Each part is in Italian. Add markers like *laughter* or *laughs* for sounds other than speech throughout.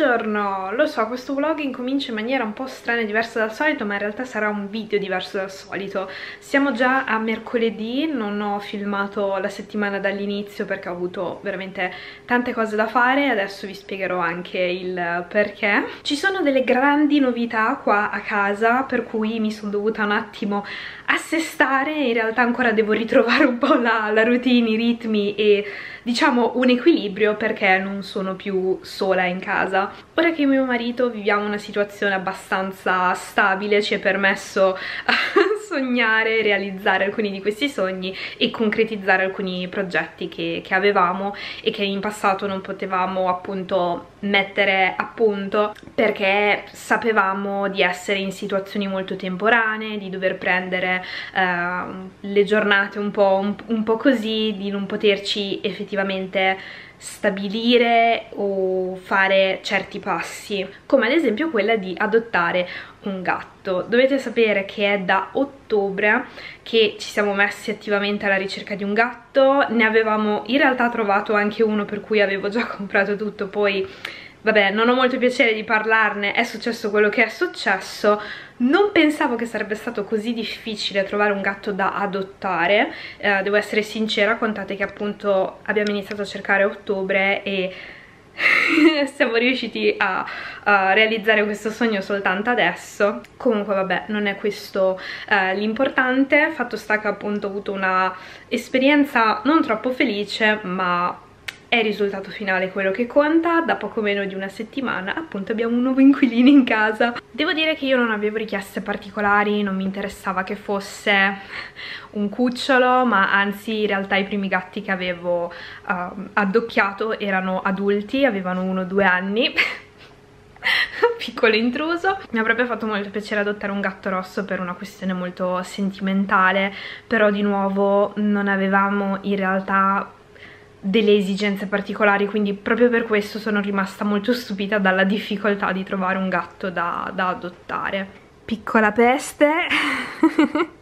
Buongiorno, lo so questo vlog incomincia in maniera un po' strana e diversa dal solito ma in realtà sarà un video diverso dal solito. Siamo già a mercoledì, non ho filmato la settimana dall'inizio perché ho avuto veramente tante cose da fare. Adesso vi spiegherò anche il perché. Ci sono delle grandi novità qua a casa per cui mi sono dovuta un attimo assestare. In realtà ancora devo ritrovare un po' la, la routine, i ritmi e diciamo un equilibrio perché non sono più sola in casa. Ora che io mio marito viviamo una situazione abbastanza stabile ci è permesso *laughs* sognare, realizzare alcuni di questi sogni e concretizzare alcuni progetti che, che avevamo e che in passato non potevamo appunto mettere a punto perché sapevamo di essere in situazioni molto temporanee, di dover prendere eh, le giornate un po', un, un po' così, di non poterci effettivamente stabilire o fare certi passi come ad esempio quella di adottare un gatto. Dovete sapere che è da ottobre che ci siamo messi attivamente alla ricerca di un gatto. Ne avevamo in realtà trovato anche uno per cui avevo già *laughs* comprato tutto poi vabbè non ho molto piacere di parlarne è successo quello che è successo. Non pensavo che sarebbe stato così difficile trovare un gatto da adottare. Eh, devo essere sincera contate che appunto abbiamo iniziato a cercare a ottobre e *laughs* siamo riusciti a, a, realizzare questo sogno soltanto adesso. Comunque vabbè non è questo eh, l'importante. Fatto sta che appunto ho avuto una esperienza non troppo felice ma è il risultato finale quello che conta. Da poco meno di una settimana appunto abbiamo un nuovo inquilino in casa. Devo dire che io non avevo richieste particolari non mi interessava che fosse un cucciolo ma anzi in realtà i primi gatti che avevo uh, addocchiato erano adulti avevano uno o due anni. *laughs* Piccolo intruso. Mi avrebbe fatto molto piacere adottare un gatto rosso per una questione molto sentimentale però di nuovo non avevamo in realtà delle esigenze particolari quindi proprio per questo sono rimasta molto stupita dalla difficoltà di trovare un gatto da, da adottare. Piccola peste. *laughs*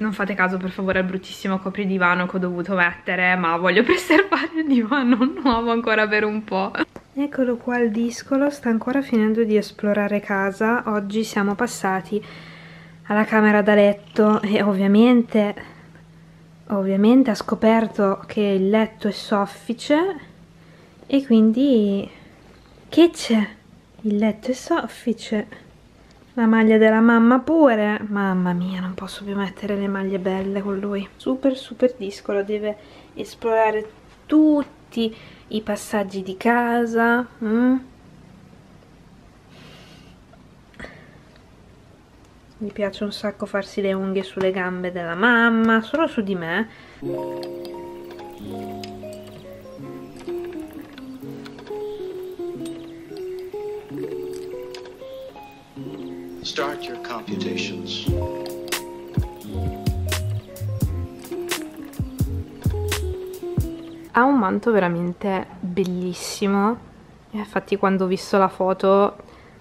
Non fate caso per favore al bruttissimo copridivano che ho dovuto mettere ma voglio *laughs* preservare il divano nuovo ancora per un po' eccolo qua il discolo sta ancora finendo di esplorare casa. Oggi siamo passati alla camera da letto e ovviamente ovviamente ha scoperto che il letto è soffice e quindi che c'è? Il letto è soffice la maglia della mamma pure mamma mia non posso più mettere le maglie belle con lui super super discolo deve esplorare tutti i passaggi di casa mm? Mi piace un sacco farsi le unghie sulle gambe della mamma, solo su di me. Start your computations. Ha un manto veramente bellissimo. Infatti quando ho visto la foto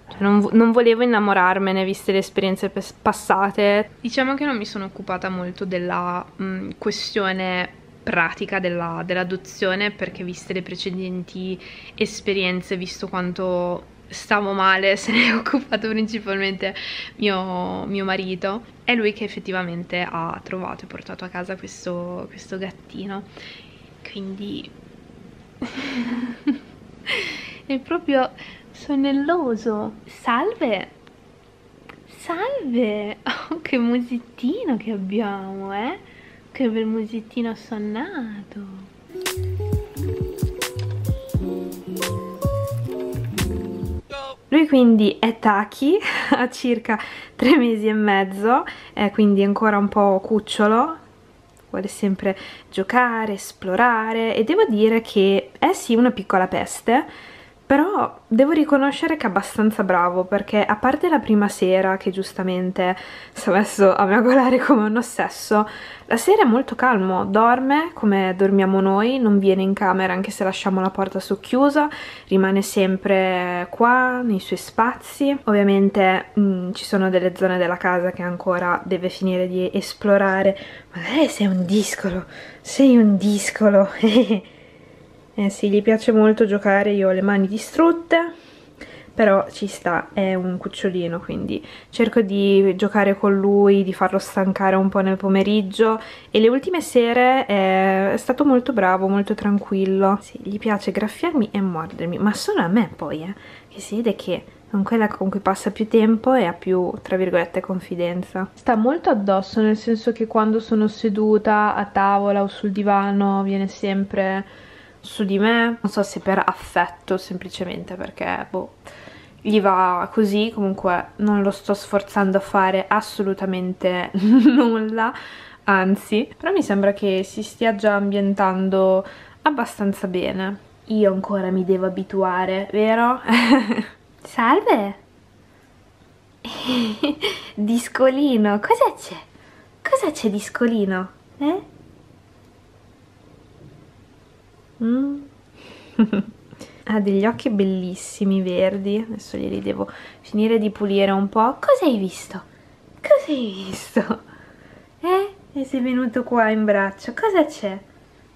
cioè, non, non, volevo innamorarmene viste le esperienze passate. Diciamo che non mi sono occupata molto della mh, mm, questione pratica dell'adozione dell perché viste le precedenti esperienze, visto quanto stavo male, *laughs* se ne è occupato principalmente mio, mio marito. È lui che effettivamente ha trovato e portato a casa questo, questo gattino. Quindi... *laughs* è proprio Sonnelloso. Salve. Salve. *laughs* Oh, che musettino che abbiamo, eh? Che bel musettino sonnato. Lui quindi è Taki, *laughs* ha circa tre mesi e mezzo, è quindi ancora un po' cucciolo, vuole sempre giocare, esplorare e devo dire che è sì una piccola peste, però devo riconoscere che è abbastanza bravo perché a parte la prima sera che giustamente si è messo a miagolare come un ossesso la sera è molto calmo, dorme come dormiamo noi, non viene in camera anche se lasciamo la porta socchiusa rimane sempre qua nei suoi spazi. Ovviamente mh, mm, ci sono delle zone della casa che ancora deve finire di esplorare. Magari sei un discolo, sei un discolo *laughs* Eh sì, gli piace molto giocare, io ho le mani distrutte, però ci sta, è un cucciolino quindi cerco di giocare con lui, di farlo stancare un po' nel pomeriggio e le ultime sere è stato molto bravo, molto tranquillo sì, gli piace graffiarmi e mordermi ma solo a me poi, eh, che si vede che con quella con cui passa più tempo e ha più, tra virgolette, confidenza. Sta molto addosso, nel senso che quando sono seduta a tavola o sul divano viene sempre su di me. Non so se per affetto, semplicemente perché, boh, gli va così, comunque non lo sto sforzando a fare assolutamente *laughs* nulla, anzi, però mi sembra che si stia già ambientando abbastanza bene. Io ancora mi devo abituare, vero? *laughs* Salve! *laughs* discolino, cosa c'è? Cosa c'è discolino? Eh? Mm. *laughs* ha degli occhi bellissimi, verdi. Adesso glieli devo finire di pulire un po'. Cosa hai visto? Cosa hai visto? Eh? E sei venuto qua in braccio. Cosa c'è?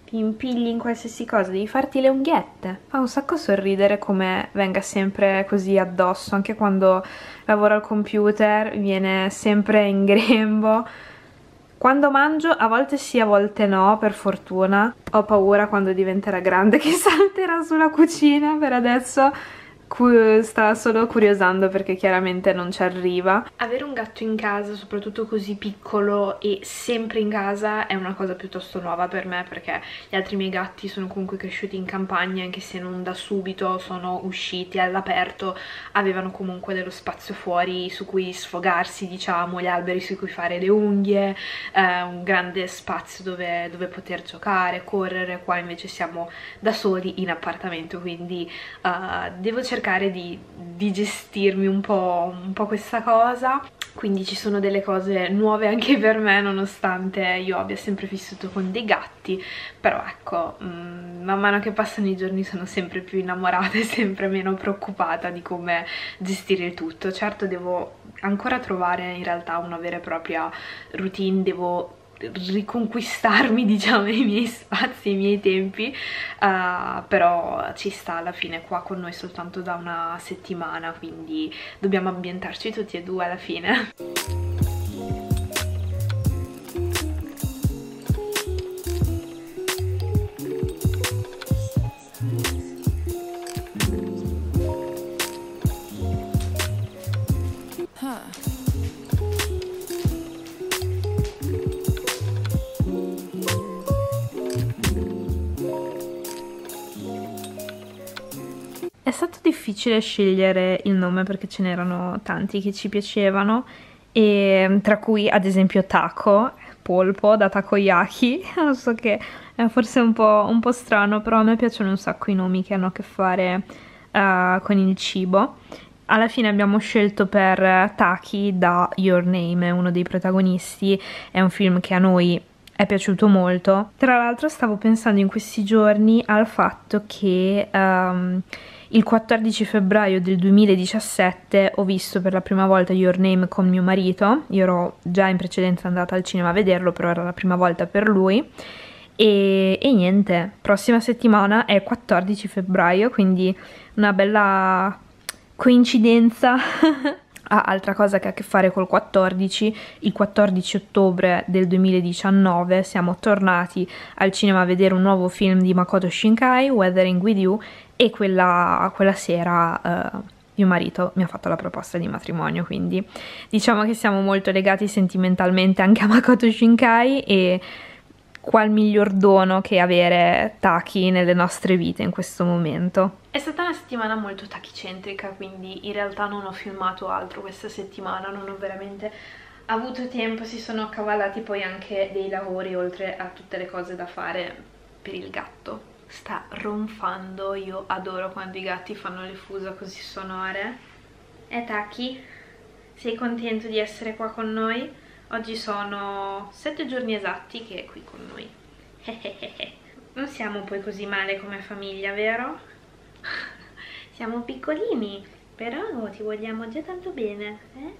Ti impigli in qualsiasi cosa, devi farti le unghiette. Fa un sacco sorridere come venga sempre così addosso, anche quando lavoro al computer viene sempre in grembo quando mangio a volte sì, a volte no, per fortuna. Ho paura quando diventerà grande *laughs* che salterà sulla cucina, per adesso sta solo curiosando perché chiaramente non ci arriva. Avere un gatto in casa, soprattutto così piccolo e sempre in casa, è una cosa piuttosto nuova per me perché gli altri miei gatti sono comunque cresciuti in campagna, anche se non da subito sono usciti all'aperto, avevano comunque dello spazio fuori su cui sfogarsi, diciamo, gli alberi su cui fare le unghie, eh, un grande spazio dove, dove poter giocare, correre, qua invece siamo da soli in appartamento, quindi uh, devo cercare cercare di, gestirmi un po', un po' questa cosa. Quindi ci sono delle cose nuove anche per me nonostante io abbia sempre vissuto con dei gatti. Però ecco mm, man mano che passano i giorni sono sempre più innamorata *laughs* e sempre meno preoccupata di come gestire il tutto. Certo devo ancora trovare in realtà una vera e propria routine devo riconquistarmi *laughs* diciamo i miei spazi, i miei tempi uh, però ci sta alla fine qua con noi soltanto da una settimana quindi dobbiamo ambientarci tutti e due alla fine stato difficile scegliere il nome perché ce n'erano tanti che ci piacevano e tra cui ad esempio Taco, polpo da takoyaki, *laughs* non so che è forse un po', un po', strano però a me piacciono un sacco i nomi che hanno a che fare uh, con il cibo. Alla fine abbiamo scelto per Taki da Your Name, uno dei protagonisti, è un film che a noi è piaciuto molto. Tra l'altro stavo pensando in questi giorni al fatto che um, il 14 febbraio del 2017 ho visto per la prima volta Your Name con mio marito, io ero già in precedenza andata al cinema a vederlo, però era la prima volta per lui. E, e niente, prossima settimana è 14 febbraio, quindi una bella coincidenza. *laughs* Ha altra cosa che ha a che fare col 14, il 14 ottobre del 2019 siamo tornati al cinema a vedere un nuovo film di Makoto Shinkai, Weathering With You, e quella, quella sera uh, mio marito mi ha fatto la proposta di matrimonio, quindi diciamo che siamo molto legati sentimentalmente anche a Makoto Shinkai e qual miglior dono che avere Taki nelle nostre vite in questo momento. È stata una settimana molto tachicentrica, quindi in realtà non ho filmato altro questa settimana, non ho veramente avuto tempo, si sono accavallati poi anche dei lavori oltre a tutte le cose da fare per il gatto sta ronfando, io adoro quando i gatti fanno le fusa così sonore. E Taki, sei contento di essere qua con noi? Oggi sono sette giorni esatti che è qui con noi. *laughs* non siamo poi così male come famiglia, vero? *laughs* siamo piccolini, però ti vogliamo già tanto bene, eh?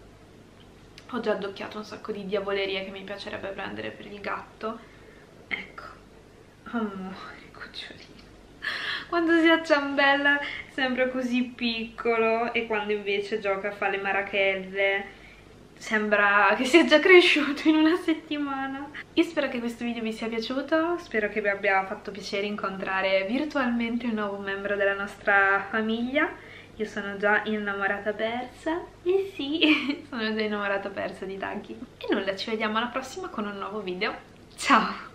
Ho già addocchiato un sacco di diavolerie che mi piacerebbe prendere per il gatto. Ecco. Amore cucciolino *laughs* quando si acciambella sembra così piccolo e quando invece gioca fa le marachelle sembra che sia già *laughs* cresciuto in una settimana. Io spero che questo video vi sia piaciuto, spero che vi abbia fatto piacere incontrare virtualmente un nuovo membro della nostra famiglia. Io sono già innamorata persa, e sì, *laughs* sono già innamorata persa di Taggy. E nulla, ci vediamo alla prossima con un nuovo video. Ciao!